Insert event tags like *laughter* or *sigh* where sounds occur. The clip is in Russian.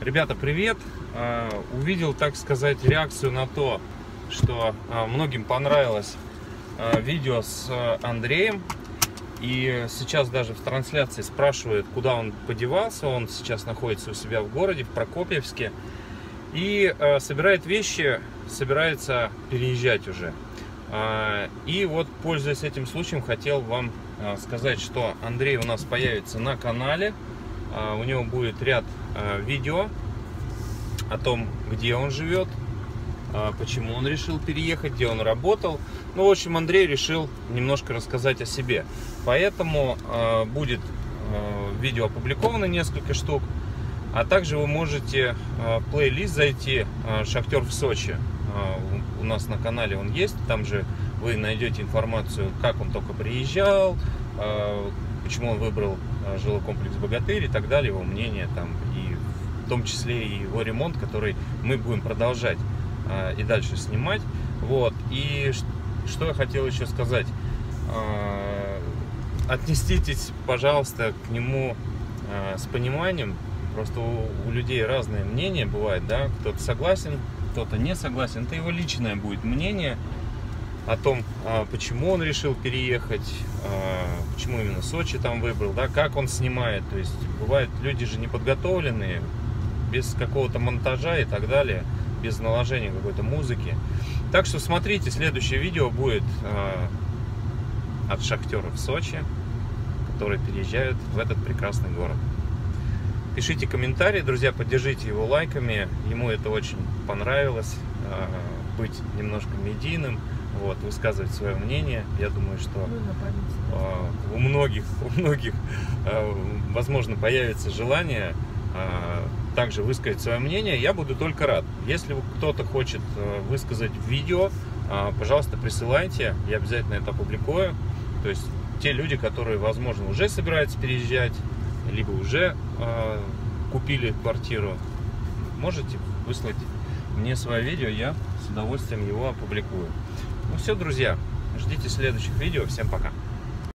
Ребята, привет! А, увидел, так сказать, реакцию на то, что а, многим понравилось а, видео с Андреем. И сейчас даже в трансляции спрашивают, куда он подевался. Он сейчас находится у себя в городе, в Прокопьевске. И собирает вещи, собирается переезжать уже. И вот, пользуясь этим случаем, хотел вам сказать, что Андрей у нас появится на канале. У него будет ряд Э, видео о том, где он живет, э, почему он решил переехать, где он работал. Ну, в общем, Андрей решил немножко рассказать о себе. Поэтому будет видео опубликовано несколько штук. А также вы можете в плейлист зайти «Шахтер в Сочи». У нас на канале он есть. Там же вы найдете информацию, как он только приезжал, почему он выбрал жилой комплекс «Богатырь» и так далее, его мнение там том числе и его ремонт, который мы будем продолжать э, и дальше снимать. Вот. И что я хотел еще сказать. Э, отнеситесь, пожалуйста, к нему с пониманием. Просто у, людей разные мнения бывает, да, кто-то согласен, кто-то не согласен. Это его личное будет мнение о том, почему он решил переехать, почему именно Сочи там выбрал, да, как он снимает. То есть бывают люди же неподготовленные, без какого-то монтажа и так далее, без наложения какой-то музыки. Так что смотрите, следующее видео будет э, от шахтеров Сочи, которые переезжают в этот прекрасный город. Пишите комментарии, друзья, поддержите его лайками. Ему это очень понравилось, быть немножко медийным, вот, высказывать свое мнение. Я думаю, что э, у многих, *laughs* у многих, э, возможно, появится желание э, также высказать свое мнение, я буду только рад. Если кто-то хочет э, высказать видео, э, пожалуйста, присылайте, я обязательно это опубликую. То есть те люди, которые, возможно, уже собираются переезжать, либо уже э, купили квартиру, можете выслать мне свое видео, я с удовольствием его опубликую. Ну все, друзья, ждите следующих видео. Всем пока.